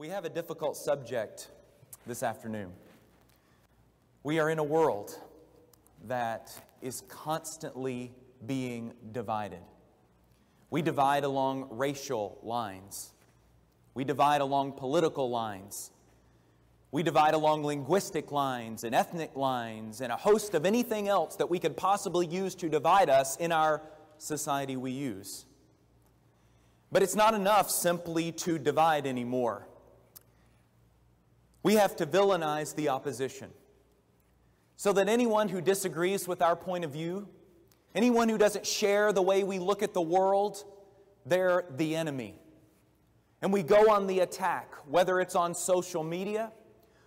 We have a difficult subject this afternoon. We are in a world that is constantly being divided. We divide along racial lines. We divide along political lines. We divide along linguistic lines and ethnic lines and a host of anything else that we could possibly use to divide us in our society we use. But it's not enough simply to divide anymore. We have to villainize the opposition so that anyone who disagrees with our point of view, anyone who doesn't share the way we look at the world, they're the enemy. And we go on the attack, whether it's on social media,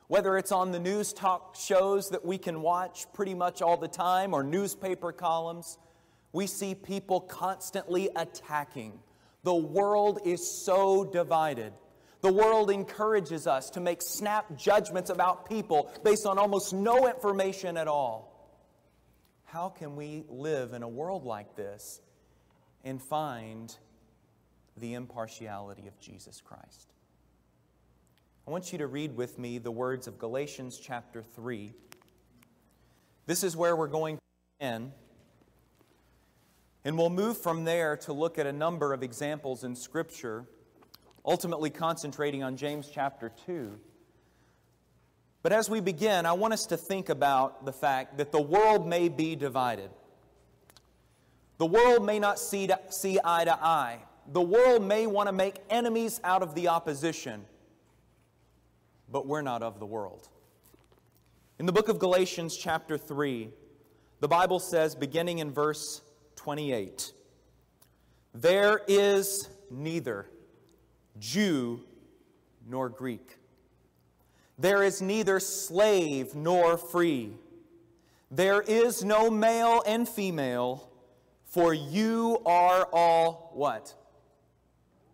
whether it's on the news talk shows that we can watch pretty much all the time, or newspaper columns, we see people constantly attacking. The world is so divided. The world encourages us to make snap judgments about people based on almost no information at all. How can we live in a world like this and find the impartiality of Jesus Christ? I want you to read with me the words of Galatians chapter 3. This is where we're going to begin. And we'll move from there to look at a number of examples in Scripture ultimately concentrating on James chapter 2. But as we begin, I want us to think about the fact that the world may be divided. The world may not see, to, see eye to eye. The world may want to make enemies out of the opposition. But we're not of the world. In the book of Galatians, chapter 3, the Bible says, beginning in verse 28, there is neither Jew nor Greek. There is neither slave nor free. There is no male and female, for you are all what?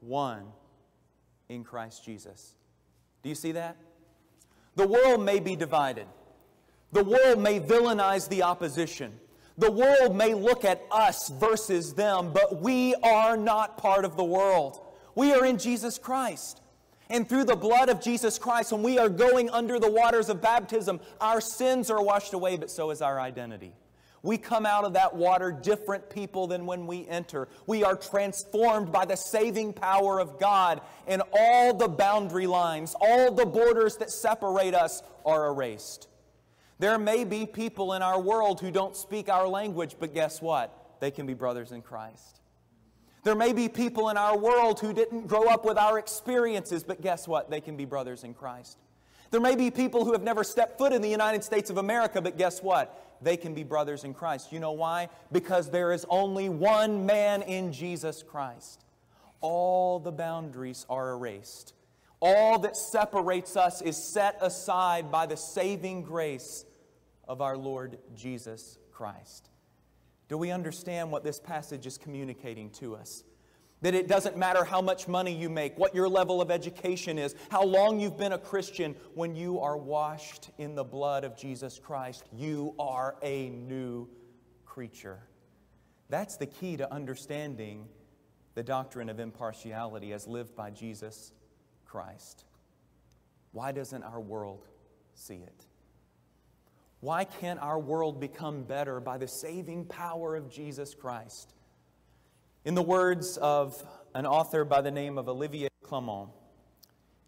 One in Christ Jesus. Do you see that? The world may be divided. The world may villainize the opposition. The world may look at us versus them, but we are not part of the world. We are in Jesus Christ. And through the blood of Jesus Christ, when we are going under the waters of baptism, our sins are washed away, but so is our identity. We come out of that water different people than when we enter. We are transformed by the saving power of God, and all the boundary lines, all the borders that separate us are erased. There may be people in our world who don't speak our language, but guess what? They can be brothers in Christ. There may be people in our world who didn't grow up with our experiences, but guess what? They can be brothers in Christ. There may be people who have never stepped foot in the United States of America, but guess what? They can be brothers in Christ. You know why? Because there is only one man in Jesus Christ. All the boundaries are erased. All that separates us is set aside by the saving grace of our Lord Jesus Christ. Do we understand what this passage is communicating to us? That it doesn't matter how much money you make, what your level of education is, how long you've been a Christian, when you are washed in the blood of Jesus Christ, you are a new creature. That's the key to understanding the doctrine of impartiality as lived by Jesus Christ. Why doesn't our world see it? Why can't our world become better by the saving power of Jesus Christ? In the words of an author by the name of Olivier Clement,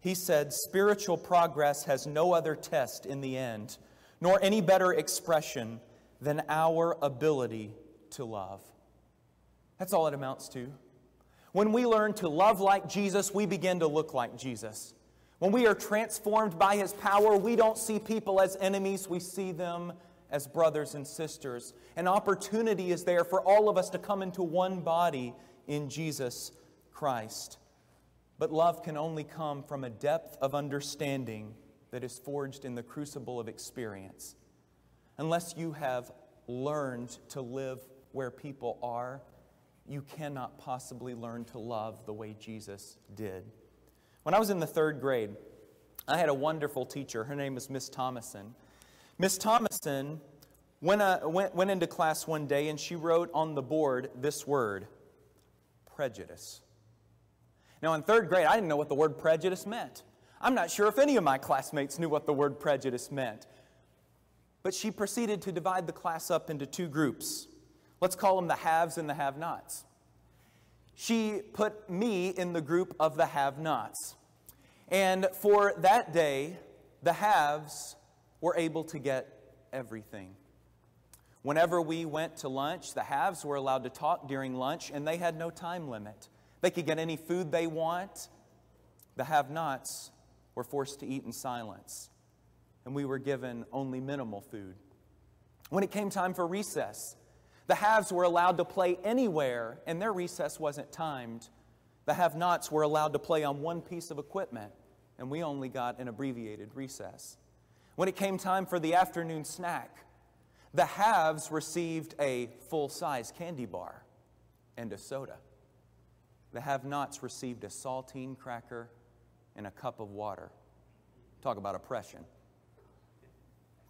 he said, Spiritual progress has no other test in the end, nor any better expression than our ability to love. That's all it amounts to. When we learn to love like Jesus, we begin to look like Jesus. When we are transformed by His power, we don't see people as enemies, we see them as brothers and sisters. An opportunity is there for all of us to come into one body in Jesus Christ. But love can only come from a depth of understanding that is forged in the crucible of experience. Unless you have learned to live where people are, you cannot possibly learn to love the way Jesus did. When I was in the third grade, I had a wonderful teacher. Her name was Miss Thomason. Miss Thomason went, uh, went, went into class one day and she wrote on the board this word prejudice. Now, in third grade, I didn't know what the word prejudice meant. I'm not sure if any of my classmates knew what the word prejudice meant. But she proceeded to divide the class up into two groups. Let's call them the haves and the have nots. She put me in the group of the have nots. And for that day, the haves were able to get everything. Whenever we went to lunch, the haves were allowed to talk during lunch, and they had no time limit. They could get any food they want. The have nots were forced to eat in silence, and we were given only minimal food. When it came time for recess, the haves were allowed to play anywhere, and their recess wasn't timed. The have nots were allowed to play on one piece of equipment, and we only got an abbreviated recess. When it came time for the afternoon snack, the haves received a full size candy bar and a soda. The have nots received a saltine cracker and a cup of water. Talk about oppression.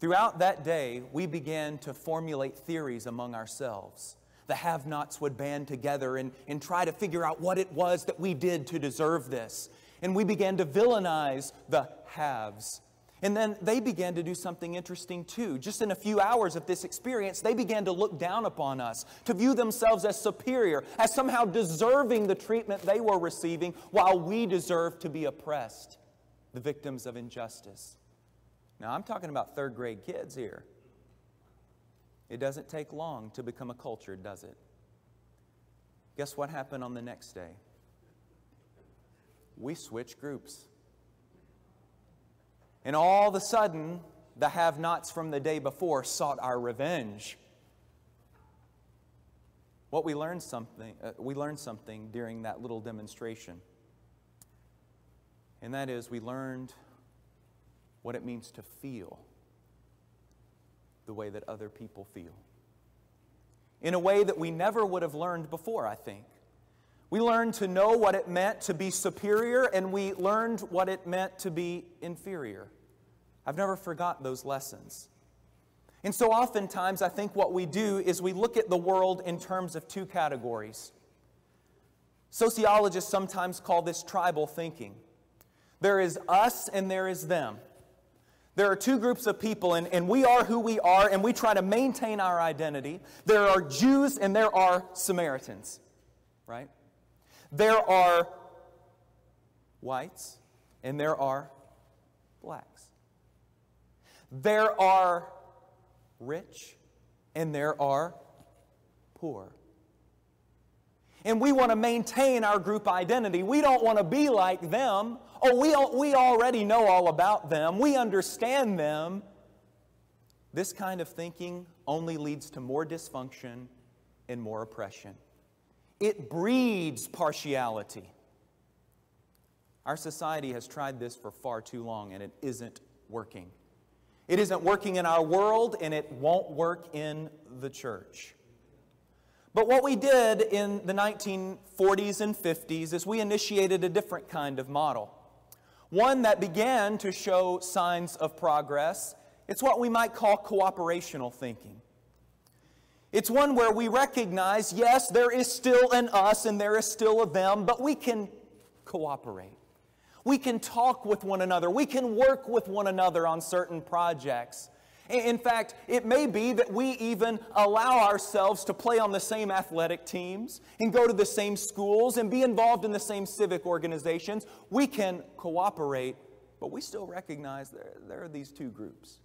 Throughout that day, we began to formulate theories among ourselves. The have nots would band together and, and try to figure out what it was that we did to deserve this. And we began to villainize the haves and then they began to do something interesting too. Just in a few hours of this experience, they began to look down upon us, to view themselves as superior, as somehow deserving the treatment they were receiving, while we deserved to be oppressed, the victims of injustice. Now, I'm talking about third grade kids here. It doesn't take long to become a culture, does it? Guess what happened on the next day? We switched groups. And all of a sudden, the have nots from the day before sought our revenge. What we learned something, uh, we learned something during that little demonstration. And that is, we learned what it means to feel the way that other people feel. In a way that we never would have learned before, I think. We learned to know what it meant to be superior, and we learned what it meant to be inferior. I've never forgot those lessons. And so oftentimes, I think what we do is we look at the world in terms of two categories. Sociologists sometimes call this tribal thinking. There is us and there is them. There are two groups of people, and, and we are who we are, and we try to maintain our identity. There are Jews and there are Samaritans, right? There are whites and there are blacks. There are rich and there are poor. And we want to maintain our group identity. We don't want to be like them. Oh, we, we already know all about them. We understand them. This kind of thinking only leads to more dysfunction and more oppression. It breeds partiality. Our society has tried this for far too long and it isn't working. It isn't working in our world and it won't work in the church. But what we did in the 1940s and 50s is we initiated a different kind of model. One that began to show signs of progress. It's what we might call cooperational thinking. It's one where we recognize, yes, there is still an us and there is still a them, but we can cooperate. We can talk with one another. We can work with one another on certain projects. In fact, it may be that we even allow ourselves to play on the same athletic teams and go to the same schools and be involved in the same civic organizations. We can cooperate, but we still recognize there, there are these two groups.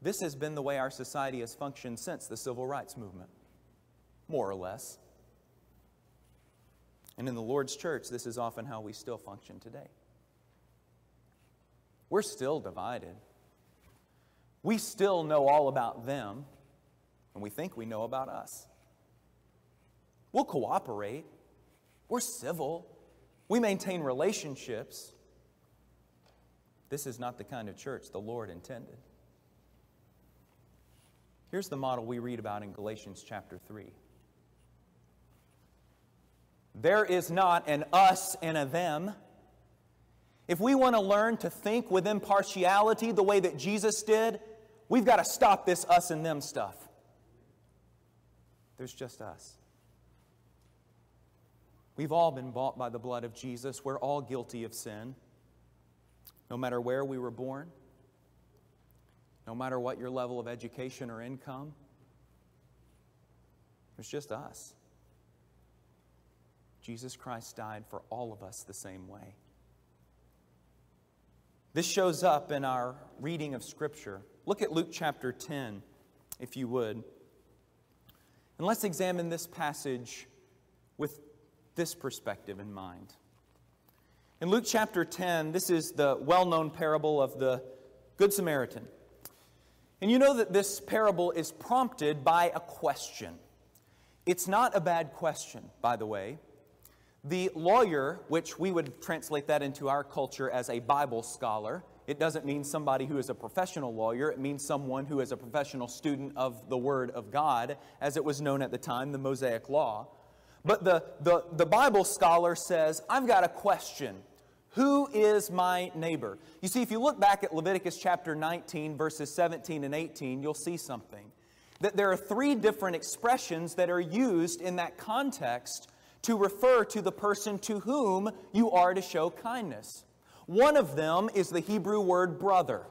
This has been the way our society has functioned since the civil rights movement, more or less. And in the Lord's church, this is often how we still function today. We're still divided. We still know all about them, and we think we know about us. We'll cooperate. We're civil. We maintain relationships. This is not the kind of church the Lord intended. Here's the model we read about in Galatians chapter 3. There is not an us and a them. If we want to learn to think with impartiality the way that Jesus did, we've got to stop this us and them stuff. There's just us. We've all been bought by the blood of Jesus. We're all guilty of sin. No matter where we were born, no matter what your level of education or income, it's just us. Jesus Christ died for all of us the same way. This shows up in our reading of Scripture. Look at Luke chapter 10, if you would. And let's examine this passage with this perspective in mind. In Luke chapter 10, this is the well known parable of the Good Samaritan. And you know that this parable is prompted by a question. It's not a bad question, by the way. The lawyer, which we would translate that into our culture as a Bible scholar, it doesn't mean somebody who is a professional lawyer. It means someone who is a professional student of the Word of God, as it was known at the time, the Mosaic Law. But the, the, the Bible scholar says, I've got a question. Who is my neighbor? You see, if you look back at Leviticus chapter 19, verses 17 and 18, you'll see something. That there are three different expressions that are used in that context to refer to the person to whom you are to show kindness. One of them is the Hebrew word brother.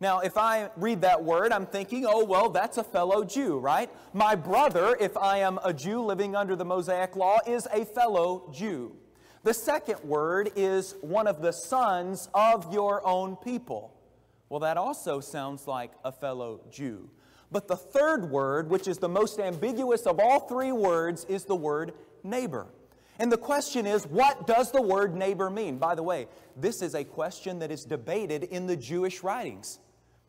Now, if I read that word, I'm thinking, oh, well, that's a fellow Jew, right? My brother, if I am a Jew living under the Mosaic law, is a fellow Jew. The second word is one of the sons of your own people. Well, that also sounds like a fellow Jew. But the third word, which is the most ambiguous of all three words, is the word neighbor. And the question is, what does the word neighbor mean? By the way, this is a question that is debated in the Jewish writings.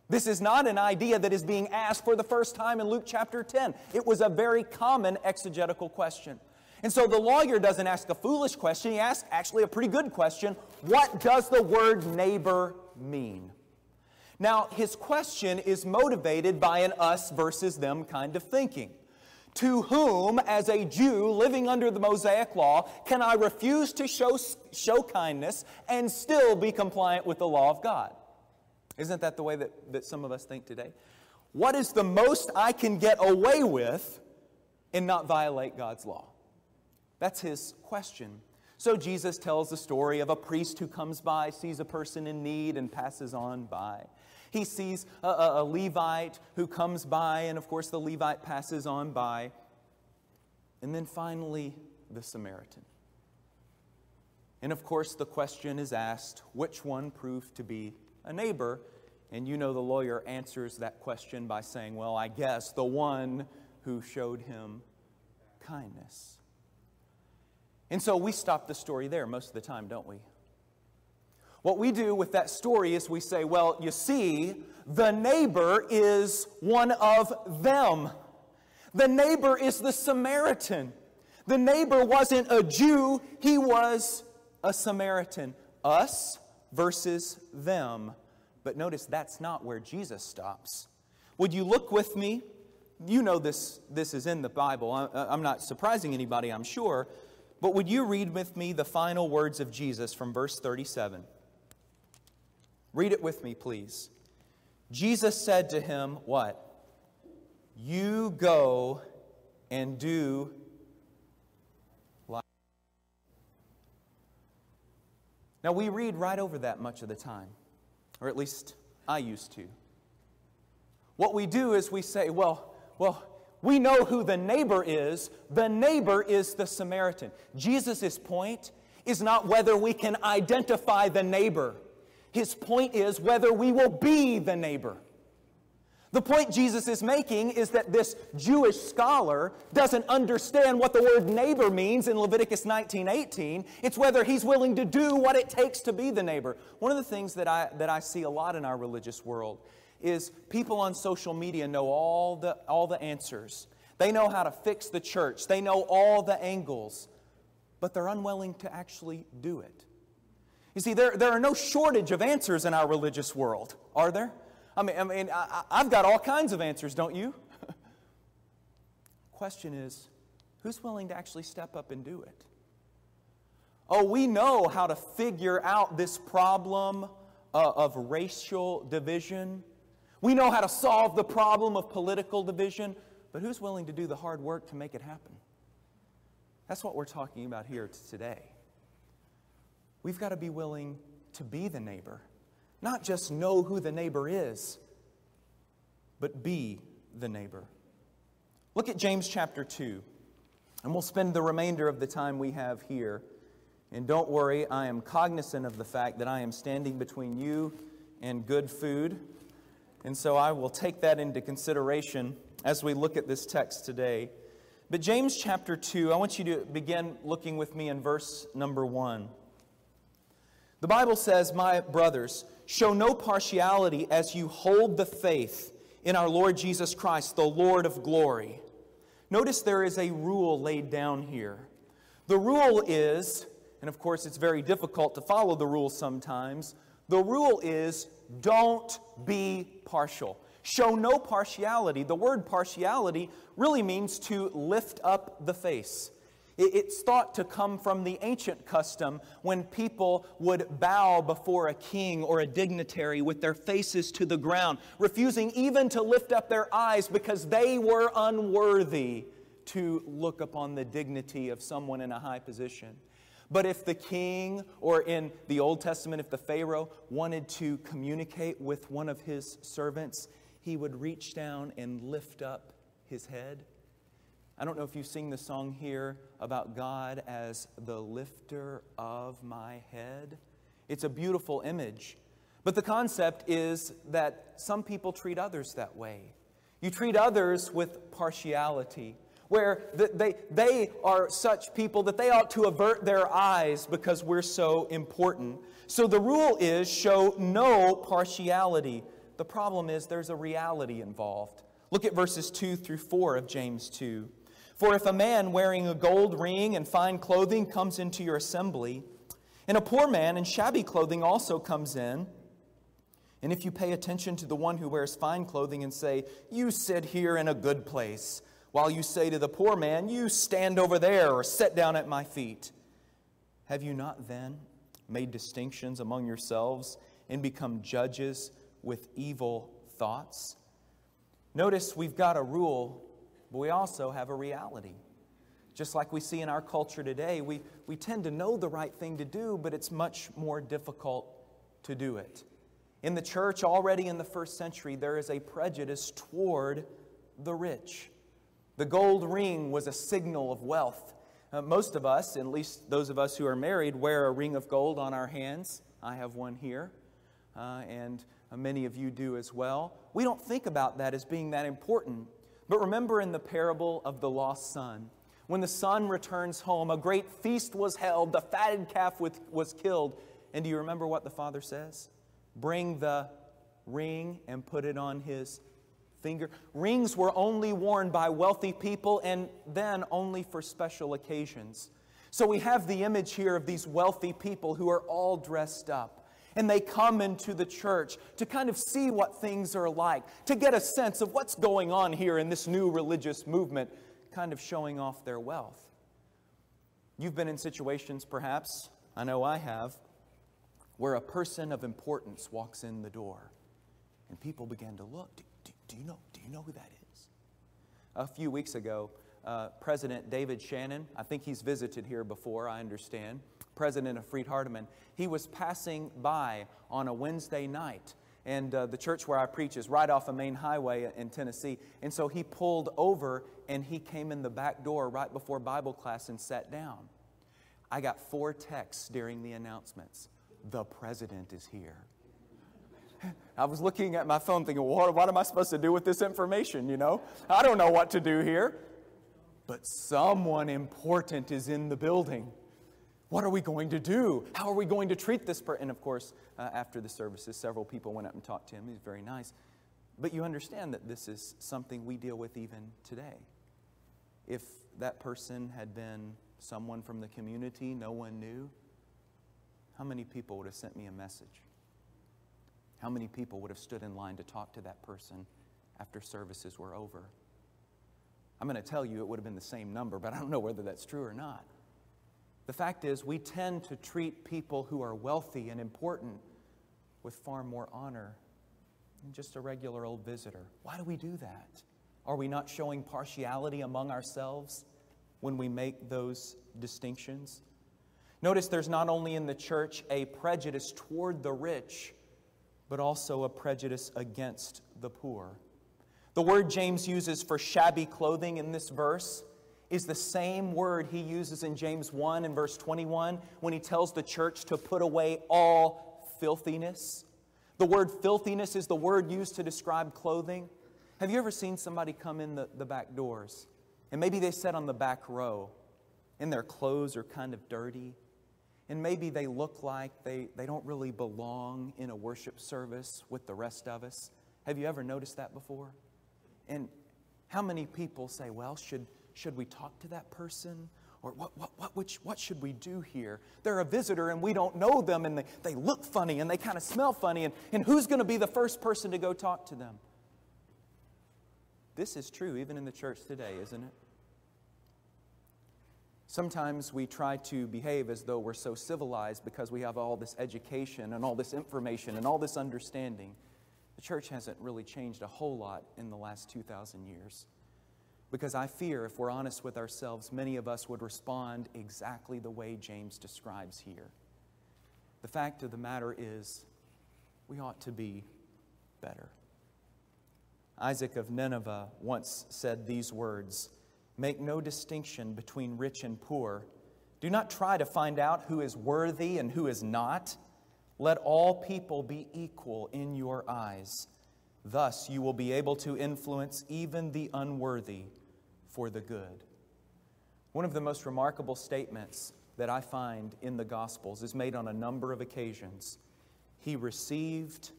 This is not an idea that is being asked for the first time in Luke chapter 10. It was a very common exegetical question. And so the lawyer doesn't ask a foolish question, he asks actually a pretty good question What does the word neighbor mean? Now, his question is motivated by an us versus them kind of thinking. To whom, as a Jew living under the Mosaic law, can I refuse to show, show kindness and still be compliant with the law of God? Isn't that the way that, that some of us think today? What is the most I can get away with and not violate God's law? That's his question. So Jesus tells the story of a priest who comes by, sees a person in need, and passes on by. He sees a, a, a Levite who comes by, and of course, the Levite passes on by. And then finally, the Samaritan. And of course, the question is asked which one proved to be a neighbor? And you know, the lawyer answers that question by saying, Well, I guess the one who showed him kindness. And so we stop the story there most of the time, don't we? What we do with that story is we say, well, you see, the neighbor is one of them. The neighbor is the Samaritan. The neighbor wasn't a Jew, he was a Samaritan. Us versus them. But notice that's not where Jesus stops. Would you look with me? You know this, this is in the Bible. I, I'm not surprising anybody, I'm sure. But would you read with me the final words of Jesus from verse 37? Read it with me, please. Jesus said to him, What? You go and do like. Now, we read right over that much of the time, or at least I used to. What we do is we say, Well, well, we know who the neighbor is. The neighbor is the Samaritan. Jesus' point is not whether we can identify the neighbor. His point is whether we will be the neighbor. The point Jesus is making is that this Jewish scholar doesn't understand what the word neighbor means in Leviticus 19:18. It's whether he's willing to do what it takes to be the neighbor. One of the things that I, that I see a lot in our religious world is people on social media know all the, all the answers. They know how to fix the church. They know all the angles, but they're unwilling to actually do it. You see, there, there are no shortage of answers in our religious world, are there? I mean, I mean I, I've got all kinds of answers, don't you? Question is, who's willing to actually step up and do it? Oh, we know how to figure out this problem uh, of racial division. We know how to solve the problem of political division, but who's willing to do the hard work to make it happen? That's what we're talking about here today. We've got to be willing to be the neighbor, not just know who the neighbor is, but be the neighbor. Look at James chapter 2, and we'll spend the remainder of the time we have here. And don't worry, I am cognizant of the fact that I am standing between you and good food. And so I will take that into consideration as we look at this text today. But James chapter 2, I want you to begin looking with me in verse number 1. The Bible says, My brothers, show no partiality as you hold the faith in our Lord Jesus Christ, the Lord of glory. Notice there is a rule laid down here. The rule is, and of course it's very difficult to follow the rule sometimes, the rule is don't be partial. Show no partiality. The word partiality really means to lift up the face. It's thought to come from the ancient custom when people would bow before a king or a dignitary with their faces to the ground, refusing even to lift up their eyes because they were unworthy to look upon the dignity of someone in a high position. But if the king, or in the Old Testament, if the Pharaoh wanted to communicate with one of his servants, he would reach down and lift up his head I don't know if you sing the song here about God as the lifter of my head. It's a beautiful image. But the concept is that some people treat others that way. You treat others with partiality, where they, they are such people that they ought to avert their eyes because we're so important. So the rule is show no partiality. The problem is there's a reality involved. Look at verses 2 through 4 of James 2. For if a man wearing a gold ring and fine clothing comes into your assembly, and a poor man in shabby clothing also comes in, and if you pay attention to the one who wears fine clothing and say, You sit here in a good place, while you say to the poor man, You stand over there or sit down at my feet, have you not then made distinctions among yourselves and become judges with evil thoughts? Notice we've got a rule but we also have a reality. Just like we see in our culture today, we, we tend to know the right thing to do, but it's much more difficult to do it. In the church, already in the first century, there is a prejudice toward the rich. The gold ring was a signal of wealth. Uh, most of us, at least those of us who are married, wear a ring of gold on our hands. I have one here, uh, and uh, many of you do as well. We don't think about that as being that important. But remember in the parable of the lost son, when the son returns home, a great feast was held, the fatted calf was killed. And do you remember what the father says? Bring the ring and put it on his finger. Rings were only worn by wealthy people and then only for special occasions. So we have the image here of these wealthy people who are all dressed up. And they come into the church to kind of see what things are like, to get a sense of what's going on here in this new religious movement, kind of showing off their wealth. You've been in situations, perhaps, I know I have, where a person of importance walks in the door and people begin to look. Do, you, know, do you know who that is? A few weeks ago, uh, President David Shannon, I think he's visited here before, I understand president of Freed Hardeman, he was passing by on a Wednesday night. And uh, the church where I preach is right off a main highway in Tennessee. And so he pulled over and he came in the back door right before Bible class and sat down. I got four texts during the announcements. The president is here. I was looking at my phone thinking, what, what am I supposed to do with this information? You know, I don't know what to do here. But someone important is in the building. What are we going to do? How are we going to treat this person? And of course, uh, after the services, several people went up and talked to him. He's very nice. But you understand that this is something we deal with even today. If that person had been someone from the community no one knew, how many people would have sent me a message? How many people would have stood in line to talk to that person after services were over? I'm going to tell you it would have been the same number, but I don't know whether that's true or not. The fact is, we tend to treat people who are wealthy and important with far more honor than just a regular old visitor. Why do we do that? Are we not showing partiality among ourselves? when we make those distinctions? Notice there's not only in the church a prejudice toward the rich, but also a prejudice against the poor. The word James uses for shabby clothing in this verse is the same word he uses in James 1 and verse 21 when he tells the church to put away all filthiness. The word filthiness is the word used to describe clothing. Have you ever seen somebody come in the, the back doors and maybe they sit on the back row and their clothes are kind of dirty and maybe they look like they, they don't really belong in a worship service with the rest of us? Have you ever noticed that before? And how many people say, well, should, should we talk to that person? Or what, what, what, which, what should we do here? They're a visitor and we don't know them and they, they look funny and they kind of smell funny. And, and who's going to be the first person to go talk to them? This is true even in the church today, isn't it? Sometimes we try to behave as though we're so civilized because we have all this education and all this information and all this understanding. The church hasn't really changed a whole lot in the last 2,000 years. Because I fear, if we're honest with ourselves, many of us would respond exactly the way James describes here. The fact of the matter is, we ought to be better. Isaac of Nineveh once said these words Make no distinction between rich and poor. Do not try to find out who is worthy and who is not. Let all people be equal in your eyes. Thus you will be able to influence even the unworthy for the good. One of the most remarkable statements that I find in the Gospels is made on a number of occasions. He received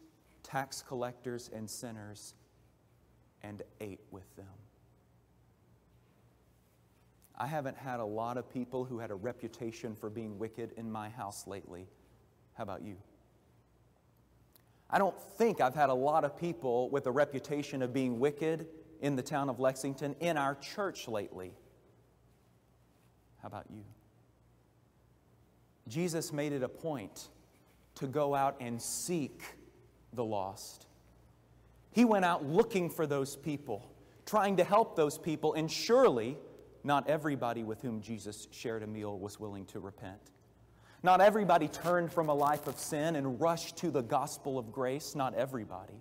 tax collectors and sinners and ate with them. I haven't had a lot of people who had a reputation for being wicked in my house lately. How about you? I don't think I've had a lot of people with a reputation of being wicked in the town of Lexington in our church lately. How about you? Jesus made it a point to go out and seek the lost. He went out looking for those people, trying to help those people, and surely not everybody with whom Jesus shared a meal was willing to repent. Not everybody turned from a life of sin and rushed to the gospel of grace. Not everybody.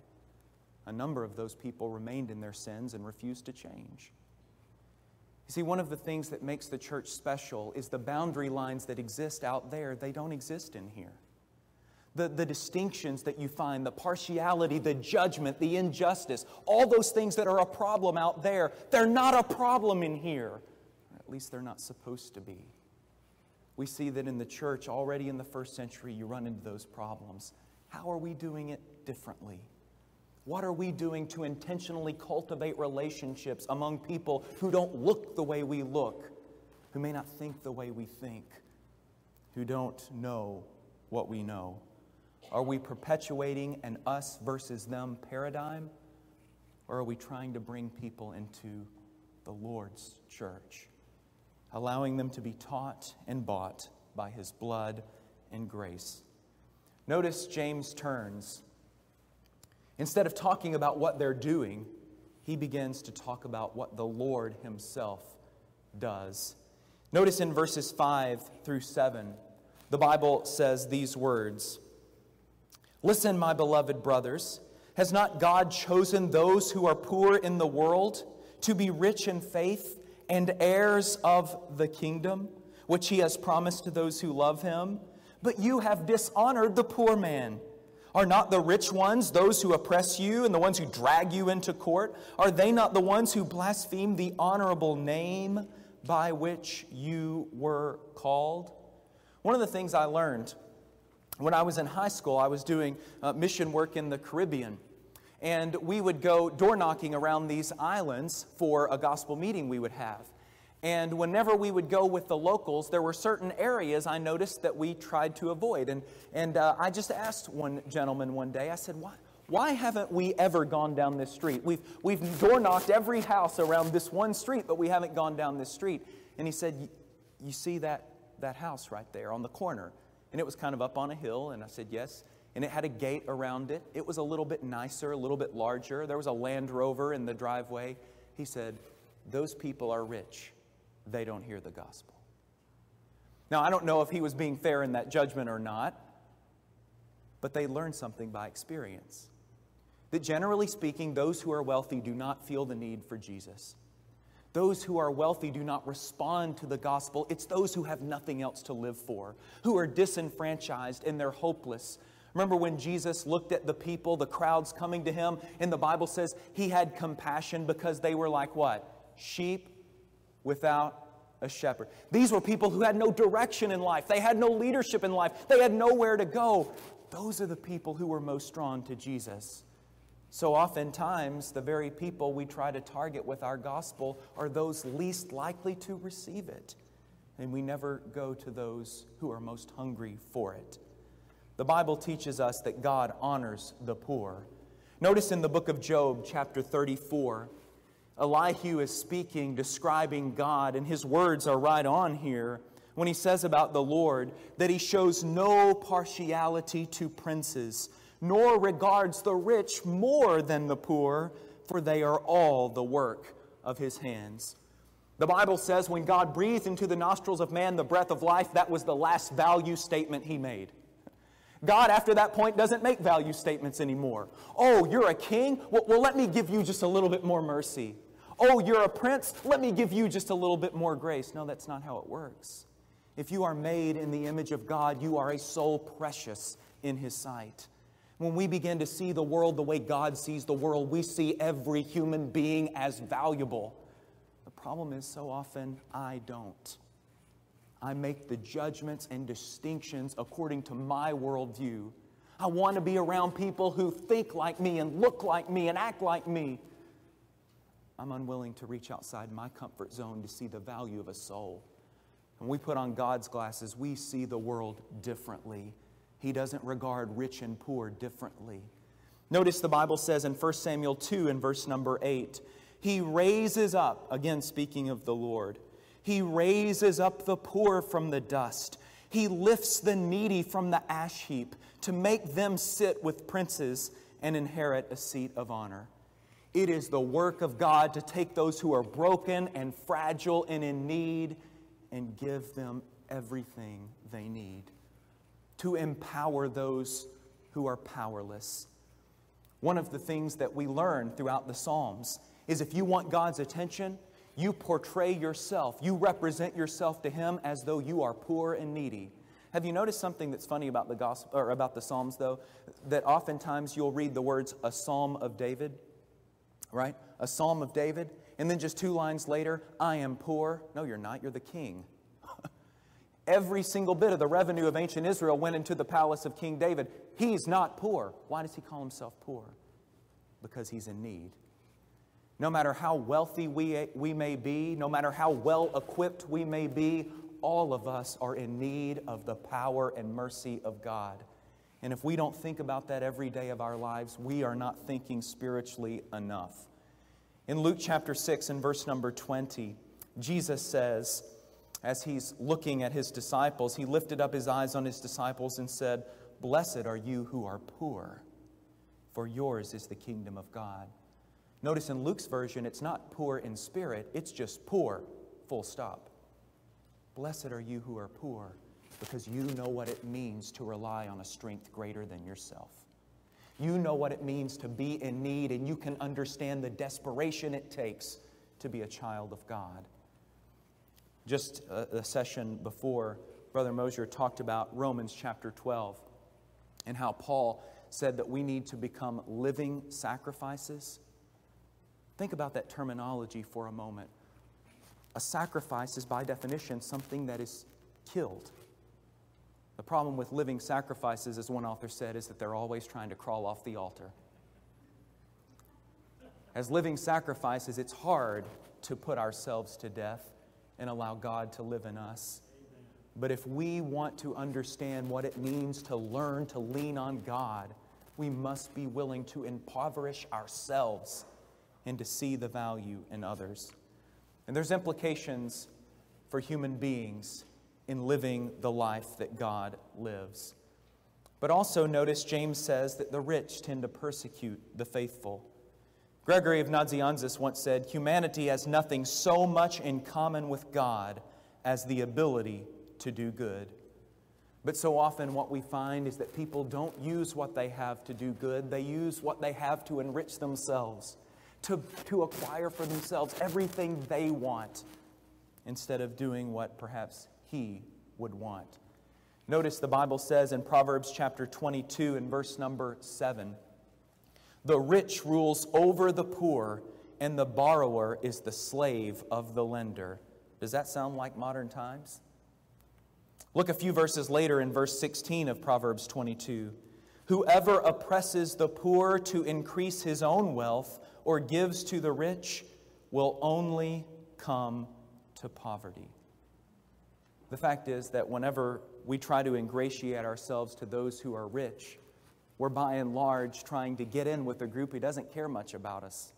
A number of those people remained in their sins and refused to change. You see, one of the things that makes the church special is the boundary lines that exist out there, they don't exist in here. The, the distinctions that you find, the partiality, the judgment, the injustice, all those things that are a problem out there, they're not a problem in here least they're not supposed to be. We see that in the church already in the first century, you run into those problems. How are we doing it differently? What are we doing to intentionally cultivate relationships among people who don't look the way we look, who may not think the way we think, who don't know what we know? Are we perpetuating an us versus them paradigm? Or are we trying to bring people into the Lord's church? Allowing them to be taught and bought by his blood and grace. Notice James turns. Instead of talking about what they're doing, he begins to talk about what the Lord himself does. Notice in verses 5 through 7, the Bible says these words Listen, my beloved brothers, has not God chosen those who are poor in the world to be rich in faith? And heirs of the kingdom, which he has promised to those who love him. But you have dishonored the poor man. Are not the rich ones those who oppress you and the ones who drag you into court? Are they not the ones who blaspheme the honorable name by which you were called? One of the things I learned when I was in high school, I was doing uh, mission work in the Caribbean and we would go door knocking around these islands for a gospel meeting we would have. And whenever we would go with the locals, there were certain areas I noticed that we tried to avoid. And, and uh, I just asked one gentleman one day, I said, why, why haven't we ever gone down this street? We've, we've door knocked every house around this one street, but we haven't gone down this street. And he said, You see that, that house right there on the corner? And it was kind of up on a hill. And I said, Yes and it had a gate around it. It was a little bit nicer, a little bit larger. There was a Land Rover in the driveway. He said, Those people are rich. they don't hear the gospel. Now, I don't know if he was being fair in that judgment or not, but they learned something by experience. That generally speaking, those who are wealthy do not feel the need for Jesus. Those who are wealthy do not respond to the gospel. It's those who have nothing else to live for, who are disenfranchised and they're hopeless. Remember when Jesus looked at the people, the crowds coming to him, and the Bible says he had compassion because they were like what? Sheep without a shepherd. These were people who had no direction in life, they had no leadership in life, they had nowhere to go. Those are the people who were most drawn to Jesus. So oftentimes, the very people we try to target with our gospel are those least likely to receive it. And we never go to those who are most hungry for it. The Bible teaches us that God honors the poor. Notice in the book of Job, chapter 34, Elihu is speaking, describing God, and his words are right on here when he says about the Lord that he shows no partiality to princes nor regards the rich more than the poor, for they are all the work of his hands. The Bible says when God breathed into the nostrils of man the breath of life, that was the last value statement he made. God, after that point, doesn't make value statements anymore. Oh, you're a king? Well, well, let me give you just a little bit more mercy. Oh, you're a prince? Let me give you just a little bit more grace. No, that's not how it works. If you are made in the image of God, you are a soul precious in His sight. When we begin to see the world the way God sees the world, we see every human being as valuable. The problem is, so often I don't. I make the judgments and distinctions according to my worldview. I want to be around people who think like me and look like me and act like me. I'm unwilling to reach outside my comfort zone to see the value of a soul. When we put on God's glasses, we see the world differently. He doesn't regard rich and poor differently. Notice the Bible says in 1 Samuel 2 and verse number 8, He raises up, again speaking of the Lord, He raises up the poor from the dust. He lifts the needy from the ash heap to make them sit with princes and inherit a seat of honor. It is the work of God to take those who are broken and fragile and in need and give them everything they need to empower those who are powerless. One of the things that we learn throughout the Psalms is if you want God's attention, you portray yourself, you represent yourself to Him as though you are poor and needy. Have you noticed something that's funny about the gospel or about the Psalms though? That oftentimes you'll read the words a psalm of David, right? A psalm of David, and then just two lines later, I am poor. No, you're not, you're the king. Every single bit of the revenue of ancient Israel went into the palace of King David. He's not poor. Why does he call himself poor? Because he's in need. No matter how wealthy we, we may be, no matter how well equipped we may be, all of us are in need of the power and mercy of God. And if we don't think about that every day of our lives, we are not thinking spiritually enough. In Luke chapter 6 and verse number 20, Jesus says, as he's looking at his disciples, he lifted up his eyes on his disciples and said, Blessed are you who are poor, for yours is the kingdom of God. Notice in Luke's version, it's not poor in spirit, it's just poor, full stop. Blessed are you who are poor, because you know what it means to rely on a strength greater than yourself. You know what it means to be in need, and you can understand the desperation it takes to be a child of God. Just a, session before, Brother Mosier talked about Romans chapter 12 and how Paul said that we need to become living sacrifices. Think about that terminology for a moment. A sacrifice is, by definition, something that is killed. The problem with living sacrifices, as one author said, is that they're always trying to crawl off the altar. As living sacrifices, it's hard to put ourselves to death and allow God to live in us. But if we want to understand what it means to learn to lean on God, we must be willing to impoverish ourselves and to see the value in others. And there's implications for human beings in living the life that God lives. But also notice James says that the rich tend to persecute the faithful. Gregory of Nazianzus once said, Humanity has nothing so much in common with God as the ability to do good. But so often, what we find is that people don't use what they have to do good, they use what they have to enrich themselves, to, to acquire for themselves everything they want, instead of doing what perhaps He would want. Notice the Bible says in Proverbs chapter 22 and verse number 7 the rich rules over the poor, and the borrower is the slave of the lender. Does that sound like modern times? Look a few verses later in verse 16 of Proverbs 22. Whoever oppresses the poor to increase his own wealth or gives to the rich will only come to poverty. The fact is that whenever we try to ingratiate ourselves to those who are rich, we're by and large trying to get in with a group who doesn't care much about us.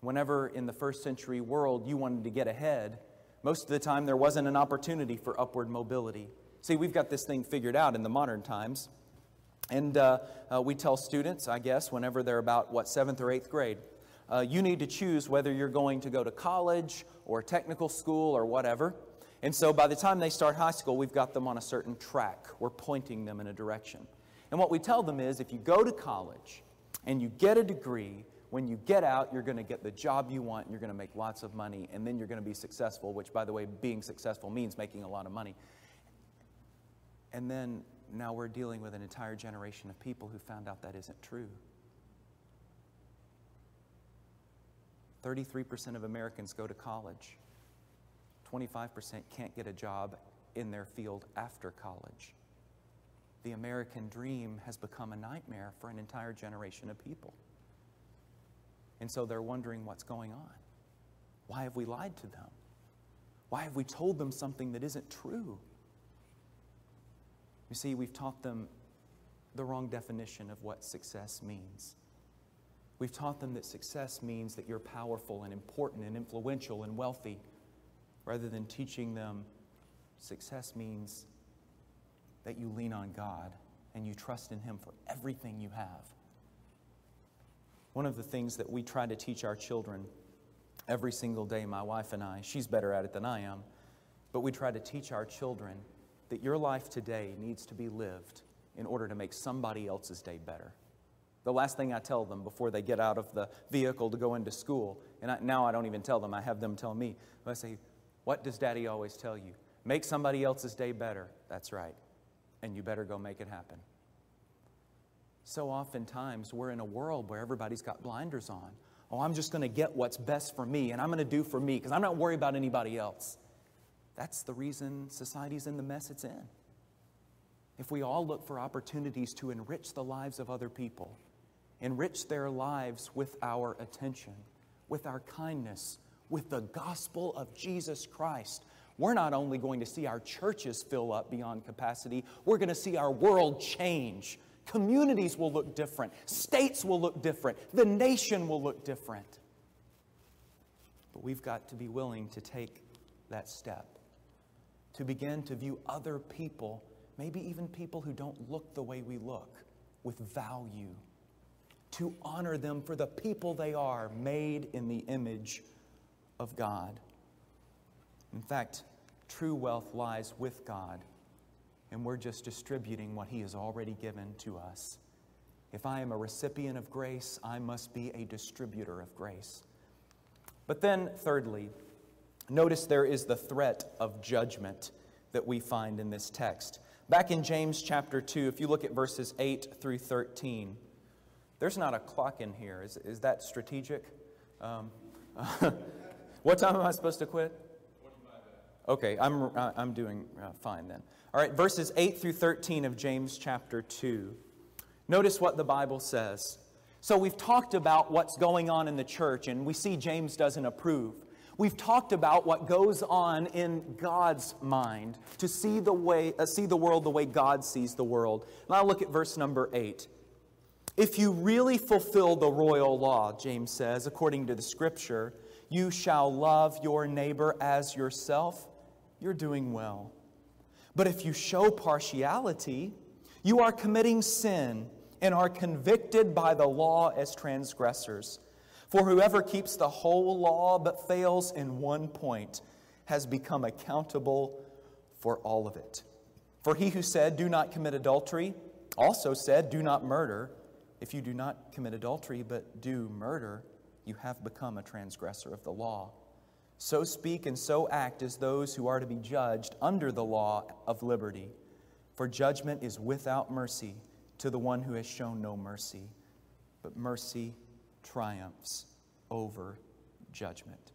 Whenever in the first century world you wanted to get ahead, most of the time there wasn't an opportunity for upward mobility. See, we've got this thing figured out in the modern times. And uh, uh, we tell students, I guess, whenever they're about, what, seventh or eighth grade, uh, you need to choose whether you're going to go to college or technical school or whatever. And so by the time they start high school, we've got them on a certain track. We're pointing them in a direction. And what we tell them is if you go to college and you get a degree, when you get out, you're going to get the job you want, you're going to make lots of money, and then you're going to be successful, which, by the way, being successful means making a lot of money. And then now we're dealing with an entire generation of people who found out that isn't true. 33% of Americans go to college. 25% can't get a job in their field after college the American dream has become a nightmare for an entire generation of people. And so they're wondering what's going on. Why have we lied to them? Why have we told them something that isn't true? You see, we've taught them the wrong definition of what success means. We've taught them that success means that you're powerful and important and influential and wealthy, rather than teaching them success means that you lean on God and you trust in Him for everything you have. One of the things that we try to teach our children every single day, my wife and I, she's better at it than I am, but we try to teach our children that your life today needs to be lived in order to make somebody else's day better. The last thing I tell them before they get out of the vehicle to go into school, and I, now I don't even tell them, I have them tell me, I say, What does daddy always tell you? Make somebody else's day better. That's right and you better go make it happen. So oftentimes we're in a world where everybody's got blinders on. Oh, I'm just going to get what's best for me and I'm going to do for me because I'm not worried about anybody else. That's the reason society's in the mess it's in. If we all look for opportunities to enrich the lives of other people, enrich their lives with our attention, with our kindness, with the gospel of Jesus Christ, we're not only going to see our churches fill up beyond capacity, we're going to see our world change. Communities will look different, states will look different, the nation will look different. But we've got to be willing to take that step, to begin to view other people, maybe even people who don't look the way we look, with value, to honor them for the people they are, made in the image of God. In fact, true wealth lies with God, and we're just distributing what He has already given to us. If I am a recipient of grace, I must be a distributor of grace. But then, thirdly, notice there is the threat of judgment that we find in this text. Back in James chapter 2, if you look at verses 8 through 13, there's not a clock in here. Is, is that strategic? Um, what time am I supposed to quit? Okay, I'm, I'm doing uh, fine then. All right, verses 8 through 13 of James chapter 2. Notice what the Bible says. So we've talked about what's going on in the church, and we see James doesn't approve. We've talked about what goes on in God's mind to see the way, uh, see the world the way God sees the world. Now look at verse number 8. If you really fulfill the royal law, James says, according to the scripture, you shall love your neighbor as yourself you're doing well. But if you show partiality, you are committing sin and are convicted by the law as transgressors. For whoever keeps the whole law but fails in one point has become accountable for all of it. For he who said, Do not commit adultery, also said, Do not murder. If you do not commit adultery but do murder, you have become a transgressor of the law. So speak and so act as those who are to be judged under the law of liberty. For judgment is without mercy to the one who has shown no mercy, but mercy triumphs over judgment.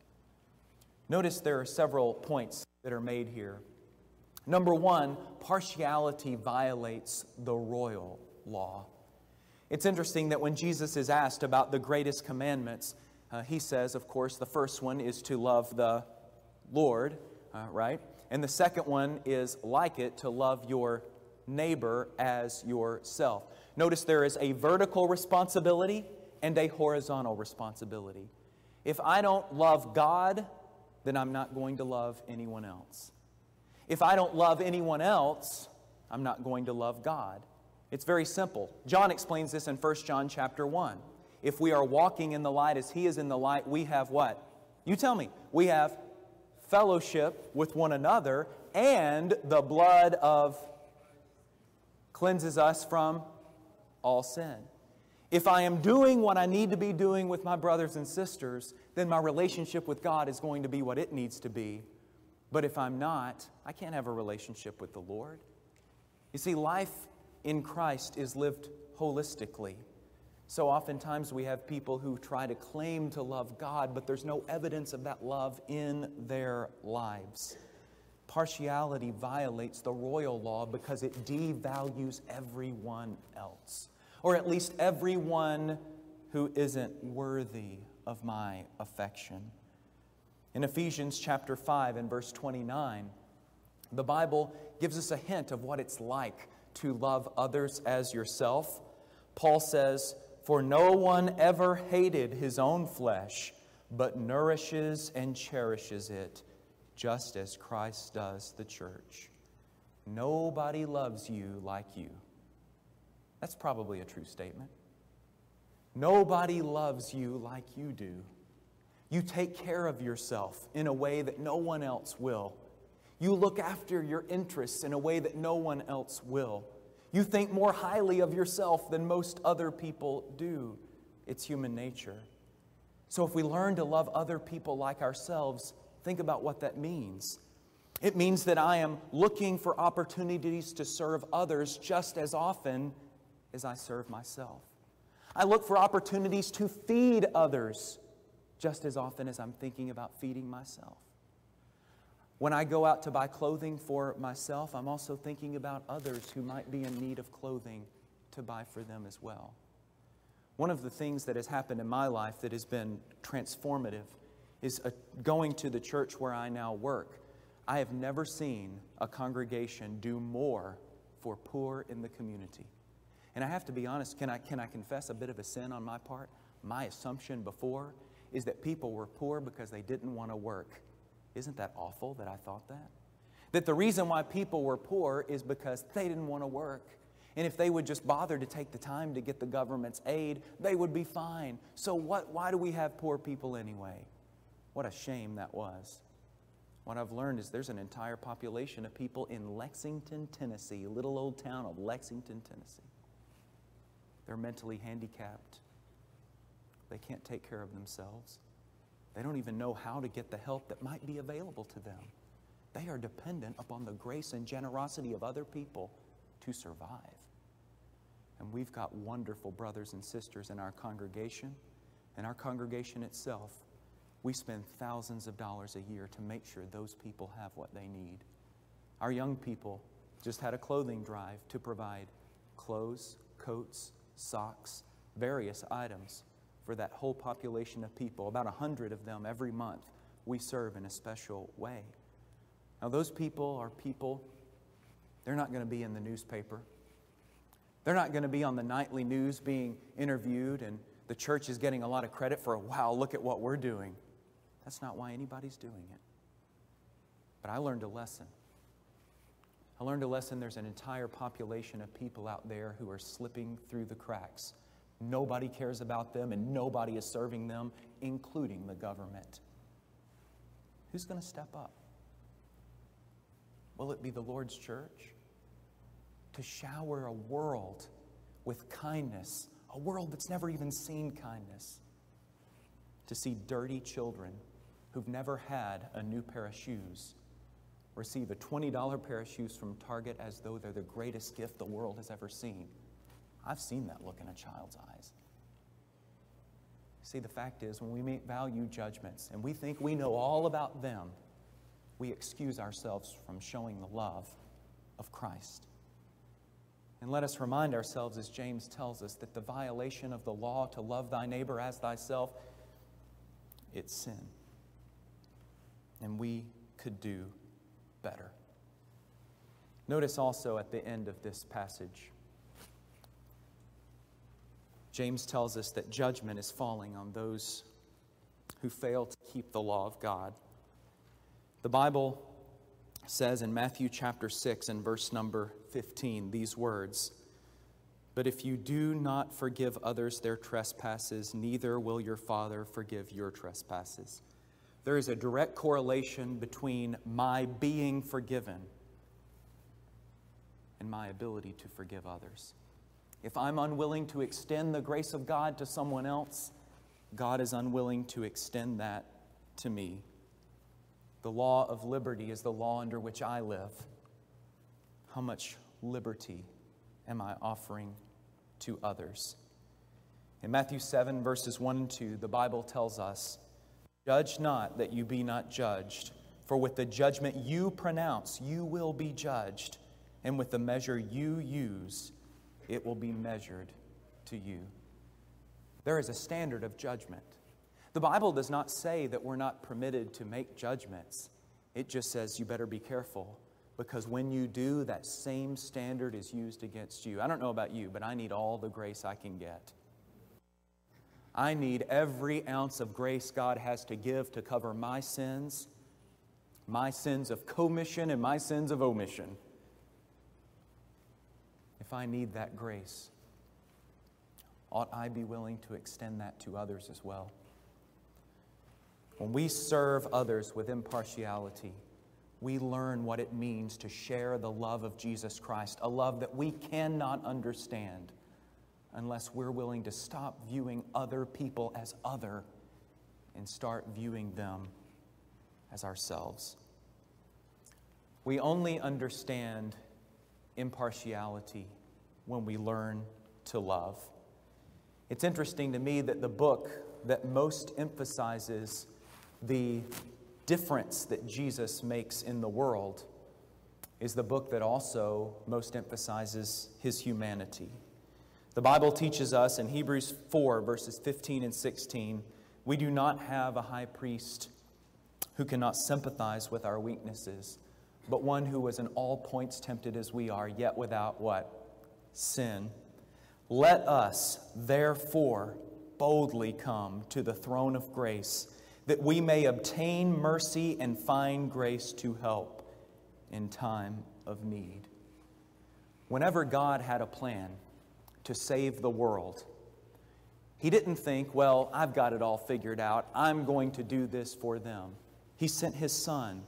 Notice there are several points that are made here. Number one, partiality violates the royal law. It's interesting that when Jesus is asked about the greatest commandments, uh, he says, of course, the first one is to love the Lord, uh, right? And the second one is like it, to love your neighbor as yourself. Notice there is a vertical responsibility and a horizontal responsibility. If I don't love God, then I'm not going to love anyone else. If I don't love anyone else, I'm not going to love God. It's very simple. John explains this in 1 John chapter 1. If we are walking in the light as he is in the light, we have what? You tell me. We have fellowship with one another, and the blood of cleanses us from all sin. If I am doing what I need to be doing with my brothers and sisters, then my relationship with God is going to be what it needs to be. But if I'm not, I can't have a relationship with the Lord. You see, life in Christ is lived holistically. So oftentimes we have people who try to claim to love God, but there's no evidence of that love in their lives. Partiality violates the royal law because it devalues everyone else or at least everyone who isn't worthy of my affection. In Ephesians chapter 5 and verse 29, the Bible gives us a hint of what it's like to love others as yourself. Paul says, For no one ever hated his own flesh, but nourishes and cherishes it, just as Christ does the church. Nobody loves you like you. That's probably a true statement. Nobody loves you like you do. You take care of yourself in a way that no one else will. You look after your interests in a way that no one else will. You think more highly of yourself than most other people do. It's human nature. So, if we learn to love other people like ourselves, think about what that means. It means that I am looking for opportunities to serve others just as often as I serve myself. I look for opportunities to feed others just as often as I'm thinking about feeding myself. When I go out to buy clothing for myself, I'm also thinking about others who might be in need of clothing to buy for them as well. One of the things that has happened in my life that has been transformative is a, going to the church where I now work. I have never seen a congregation do more for poor in the community. And I have to be honest, can I, can I confess a bit of a sin on my part? My assumption before is that people were poor because they didn't want to work. Isn't that awful that I thought that? That the reason why people were poor is because they didn't want to work. And if they would just bother to take the time to get the government's aid, they would be fine. So what, why do we have poor people anyway? What a shame that was. What I've learned is there's an entire population of people in Lexington, Tennessee, little old town of Lexington, Tennessee, they're mentally handicapped. They can't take care of themselves. They don't even know how to get the help that might be available to them. They are dependent upon the grace and generosity of other people to survive. And we've got wonderful brothers and sisters in our congregation. In our congregation itself, we spend thousands of dollars a year to make sure those people have what they need. Our young people just had a clothing drive to provide clothes, coats, socks, various items for that whole population of people, about a hundred of them every month, we serve in a special way. Now, those people are people, they're not going to be in the newspaper. They're not going to be on the nightly news being interviewed, and the church is getting a lot of credit for, a wow, look at what we're doing. That's not why anybody's doing it. But I learned a lesson. I learned a lesson there's an entire population of people out there who are slipping through the cracks Nobody cares about them and nobody is serving them, including the government. Who's going to step up? Will it be the Lord's church? To shower a world with kindness, a world that's never even seen kindness. To see dirty children who've never had a new pair of shoes receive a $20 pair of shoes from Target as though they're the greatest gift the world has ever seen. I've seen that look in a child's eyes. See, the fact is, when we make value judgments and we think we know all about them, we excuse ourselves from showing the love of Christ. And let us remind ourselves, as James tells us, that the violation of the law to love thy neighbor as thyself, it's sin. And we could do better. Notice also at the end of this passage, James tells us that judgment is falling on those who fail to keep the law of God. The Bible says in Matthew chapter 6 and verse number 15 these words But if you do not forgive others their trespasses, neither will your Father forgive your trespasses. There is a direct correlation between my being forgiven and my ability to forgive others. If I'm unwilling to extend the grace of God to someone else, God is unwilling to extend that to me. The law of liberty is the law under which I live. How much liberty am I offering to others? In Matthew 7, verses 1 and 2, the Bible tells us Judge not that you be not judged, for with the judgment you pronounce, you will be judged, and with the measure you use, it will be measured to you. There is a standard of judgment. The Bible does not say that we're not permitted to make judgments, it just says you better be careful because when you do, that same standard is used against you. I don't know about you, but I need all the grace I can get. I need every ounce of grace God has to give to cover my sins, my sins of commission and my sins of omission. If I need that grace, ought I be willing to extend that to others as well? When we serve others with impartiality, we learn what it means to share the love of Jesus Christ, a love that we cannot understand unless we're willing to stop viewing other people as other and start viewing them as ourselves. We only understand impartiality when we learn to love. It's interesting to me that the book that most emphasizes the difference that Jesus makes in the world is the book that also most emphasizes his humanity. The Bible teaches us in Hebrews 4, verses 15 and 16, we do not have a high priest who cannot sympathize with our weaknesses, but one who was in all points tempted as we are, yet without what? Sin. Let us, therefore, boldly come to the throne of grace, that we may obtain mercy and find grace to help in time of need. Whenever God had a plan, to save the world. He didn't think, well, I've got it all figured out. I'm going to do this for them. He sent his son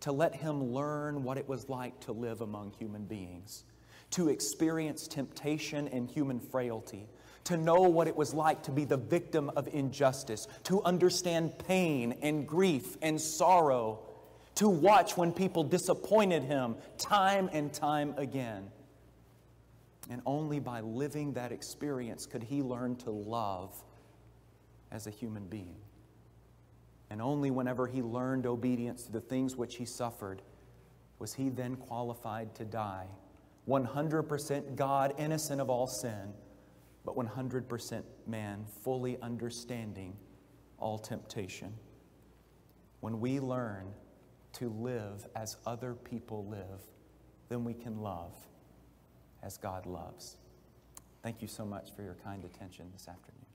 to let him learn what it was like to live among human beings, to experience temptation and human frailty, to know what it was like to be the victim of injustice, to understand pain and grief and sorrow, to watch when people disappointed him time and time again. And only by living that experience could he learn to love as a human being. And only whenever he learned obedience to the things which he suffered was he then qualified to die. 100% God, innocent of all sin, but 100% man, fully understanding all temptation. When we learn to live as other people live, then we can love as God loves. Thank you so much for your kind attention this afternoon.